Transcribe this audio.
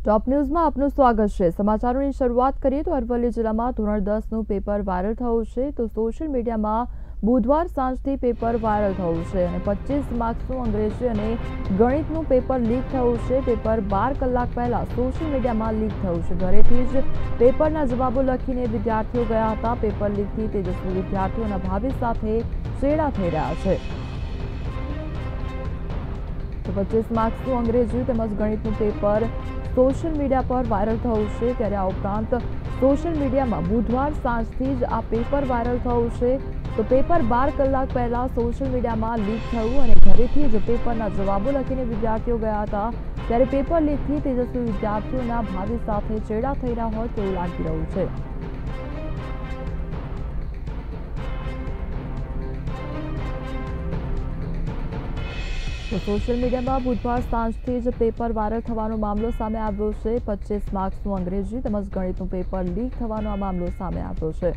ટોપ ન્યૂઝમાં આપનું સ્વાગત છે. સમાચારોની શરૂઆત કરીએ તો અરવલ્લી જિલ્લામાં ધોરણ દસનું પેપર વાયરલ થયું છે તો સોશિયલ મીડિયામાં બુધવાર સાંજથી પેપર વાયરલ થયું છે અને પચીસ માર્ક્સનું અંગ્રેજી અને ગણિતનું પેપર લીક થયું છે. પેપર બાર કલાક પહેલાં સોશિયલ મીડિયામાં લીક થયું છે. ઘરેથી જ પેપરના જવાબો લખીને વિદ્યાર્થીઓ ગયા હતા. પેપર લીકથી તેજસ્વી વિદ્યાર્થીઓના ભાવિ સાથે ચેડા થઈ રહ્યા છે. તો પચીસ માર્ક્સનું અંગ્રેજી તેમજ ગણિતનું પેપર સોશિયલ મીડિયા પર વાયરલ થયું છે, ત્યારે આ ઉપરાંત સોશિયલ મીડિયામાં બુધવાર સાંજથી જ આ પેપર વાયરલ થયું છે. તો પેપર બાર કલાક પહેલાં સોશિયલ મીડિયામાં લીક થયું અને ઘરેથી જ પેપરના જવાબો લખીને વિદ્યાર્થીઓ ગયા હતા. ત્યારે પેપર લીકથી તેજસ્વી વિદ્યાર્થીઓના ભાવિ સાથે ચેડા થઈ રહ્યા હોય તેવું લાગી રહ્યું છે. તો સોશિયલ મીડિયામાં બુધવાર સાંજથી જ પેપર વાયરલ થવાનો મામલો સામે આવ્યો છે. પચીસ માર્ક્સનું અંગ્રેજી તેમજ ગણિતનું પેપર લીક થવાનો આ મામલો સામે આવ્યો છે.